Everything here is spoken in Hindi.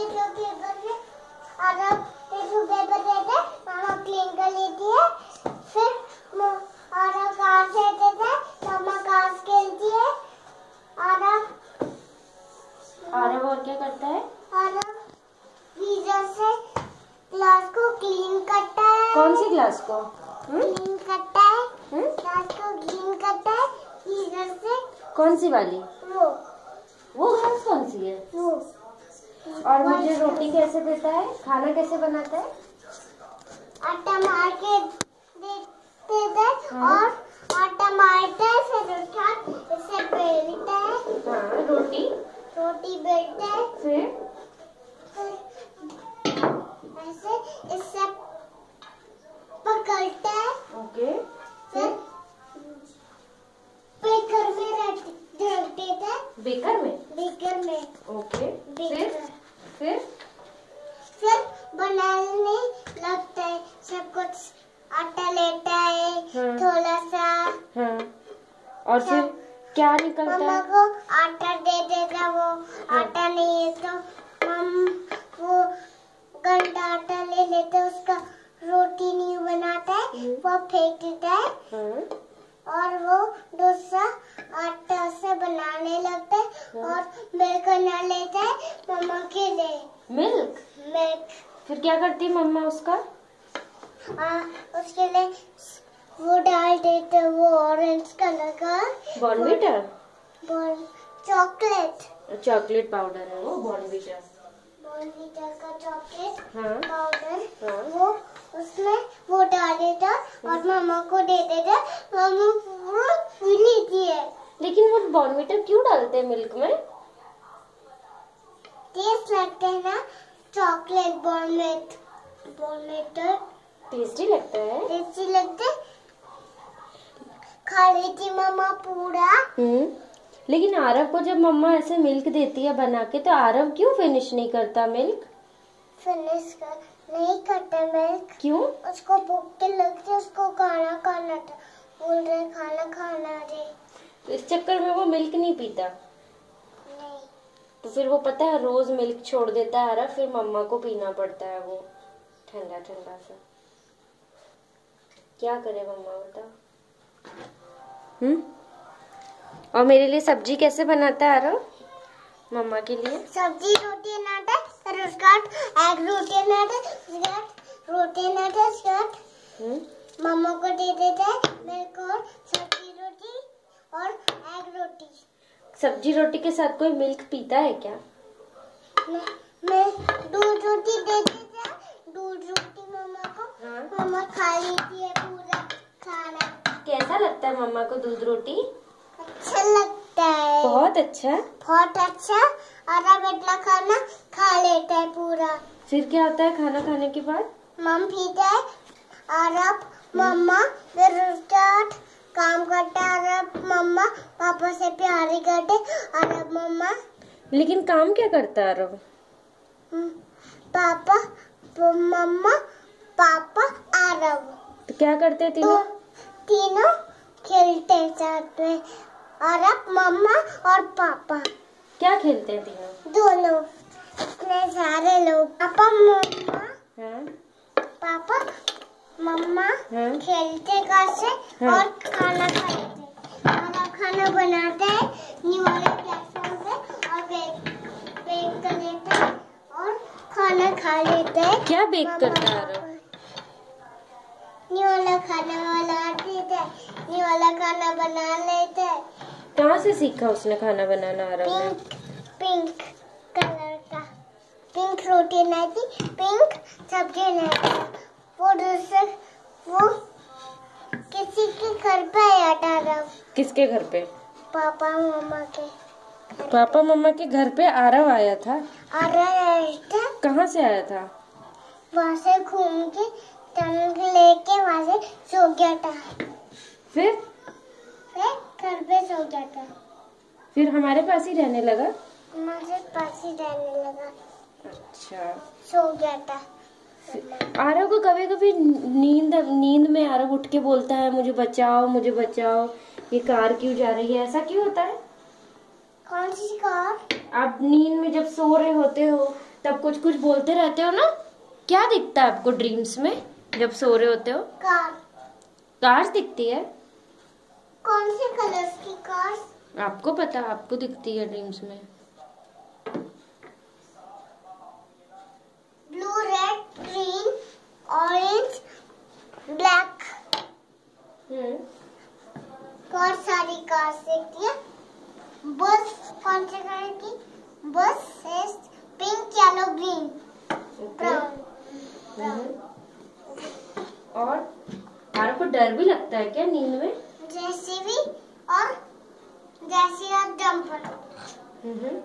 टिश्यू पेपर में और अब टिश्यू पेपर मामा क्लीन कर लेती है। फिर और अब घास देते थे मामा घास खेलती है। और अब आरव और क्या करता है? और अब गीजर से ग्लास को क्लीन करता है। कौन सी ग्लास को? हम्म? क्लीन करता है। हम्म? को क्लीन करता है। गीजर से कौन सी वाली? वो। वो ग्लास कौन सी है? वो। और मुझे रोटी कैसे देता है? खाना कैसे बनाता है? आटा मार के देते दे हाँ। और आटा मारते है फिर उठा इसे बेलता है। हाँ रोटी। रोटी बेलता है। फिर फिर ऐसे इससे पकड़ता है ओके फिर बेकर में रख रखते थे बेकर में बेकर में ओके फिर बेकर फिर फिर बनाने लगता है सब कुछ आटा लेता है हाँ। थोड़ा सा हाँ। और फिर क्या निकलता मम्मा है को आटा दे देता वो। हाँ, आटा नहीं है तो मम वो गंदा आटा ले लेते उसका रोटी नहीं बनाता है हम्म। वो फेंक देता है। हाँ। और वो दूसरा आटा से बनाने लगता है हाँ। और मिल्क बना लेता है मम्मा के लिए। मिल्क? मिल्क। फिर क्या करती है मम्मा उसका? आ, उसके लिए वो डाल देते वो ऑरेंज कलर का। Bournvita ball chocolate chocolate powder है वो बॉर्नविटा बॉर्नवीटा का चॉकलेट हाँ। पाउडर हाँ। वो उसमें वो डाल देता और मामा को दे देता मामा पूरा पी लेती है लेकिन वो बॉर्नविटा क्यों डालते हैं मिल्क में? टेस्ट लगते हैं ना। चॉकलेट बॉर्नवेट बॉर्नवेटर टेस्टी लगता है। टेस्टी लगते। खा लेती मामा पूरा। हम्म। लेकिन आरव को जब मम्मा ऐसे मिल्क देती है बना के तो आरव क्यों फिनिश नहीं करता मिल्क फिनिश कर नहीं करते मिल्क क्यों? उसको भूख के लगती है उसको खाना खाना था। बोल रहे खाना खाना रे तो इस चक्कर में वो मिल्क नहीं पीता। तो फिर वो पता है रोज मिल्क छोड़ देता है फिर मम्मा को पीना पड़ता है वो। ठंडा ठंडा सा। क्या करे मम्मा बताओ। हम्म? और मेरे लिए सब्ज़ी कैसे बनाता है आरव मम्मा के लिए। सब्ज़ी रोटी नाटक फिर उसका एग रोटी नाटक उसके रोटी नाटक उसके हम्म? मम्मा को दे देते हैं मेरे को सब्ज़ी रोटी और एग रोटी। सब्ज़ी रोटी के साथ कोई मिल्क पीता है क्या? मैं मैं दूध रोटी देते दूध रोटी मम्मा को हाँ। मम्मा खा लेती है पूरा खाना। कैसा लगता है मम्मा को दूध रोटी? अच्छा लगता है। बहुत अच्छा। बहुत अच्छा। आधा बेटला खाना खा लेता है पूरा। फिर क्या होता है खाना खाने के बाद? मम पीता है और अब मम्मा फिर काम करता और अब पापा से प्यार करते और अब मम्मा। लेकिन काम क्या करता है हम्म, पापा मम्मा पापा आरव तो क्या करते हैं तो तीनों तीनों खेलते हैं साथ में। और अब मम्मा और पापा। क्या खेलते हैं तीनों? दोनों। इतने सारे लोग। पापा मम्मा। हाँ। पापा मम्मा हाँ। खेलते कैसे हाँ। और खाना खाते खाना बनाते हैं। न्यू वाले प्लेटफॉर्म पे और बेक बेक कर लेते हैं और खाना खा लेते हैं। क्या बेक करता है आरव न्यू वाला खाना देते हैं। न्यू वाला खाना बना लेते हैं। कहाँ से सीखा उसने खाना बनाना आरव ने? पिंक पिंक कलर का। पिंक रोटी नहीं थी पिंक सब्ज़ी नहीं थी। वो दूसरे वो किसके घर पे? पापा मम्मा के पापा मम्मा के घर पे आरव आया था। और आया था। कहाँ से आया था? वहाँ से घूम के टनक लेके वहाँ से सो गया था। फिर? फिर घर पे सो गया था। फिर हमारे पास ही रहने लगा? से पास ही रहने लगा। अच्छा। सो गया था। आरव को कभी कभी नींद नींद में आरव उठ के बोलता है मुझे बचाओ मुझे बचाओ। ये कार क्यों जा रही है? ऐसा क्यों होता है? कौन सी कार? आप नींद में जब सो रहे होते हो तब कुछ कुछ बोलते रहते हो ना? क्या दिखता है आपको ड्रीम्स में जब सो रहे होते हो? कार। कार्स दिखती है? कौन से कलर्स की कार्स आपको पता आपको दिखती है ड्रीम्स में। Blue red green orange black hmm. बहुत सारी कार देखती है। बस कौन से कलर की? बस है pink yellow green brown hmm. और आपको डर भी लगता है क्या नींद में? जैसे भी और जैसे और हम्म।